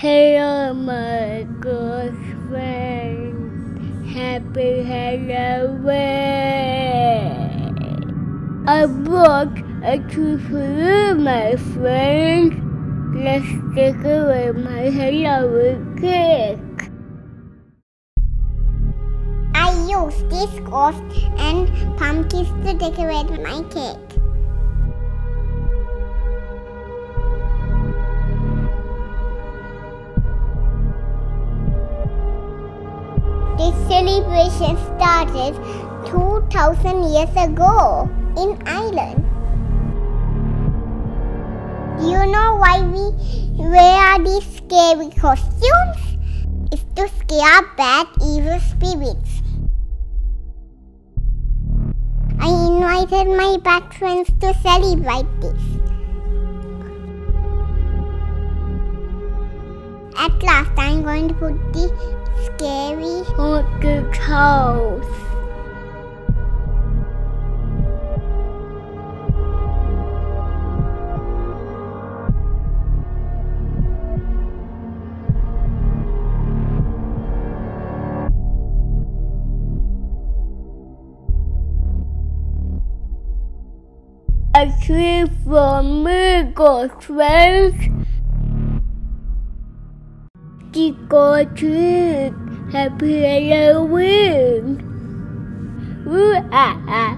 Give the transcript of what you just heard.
Hello, oh my good friend. Happy Halloween. I brought a treat for you, my friend. Let's decorate my Halloween cake. I use this ghost and pumpkins to decorate my cake. This celebration started 2000 years ago in Ireland. Do you know why we wear these scary costumes? It's to scare bad evil spirits. I invited my best friends to celebrate this. At last, I'm going to put the scary Haunted house. A tree from me, good Trick or treat, happy Halloween. Ooh, ah, ah.